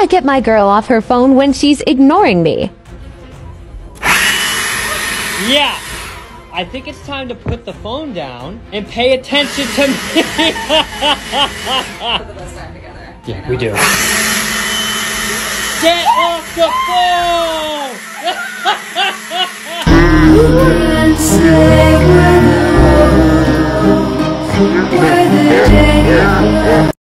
I get my girl off her phone when she's ignoring me? Yeah, I think it's time to put the phone down and pay attention to me. yeah, we do. Get off the phone!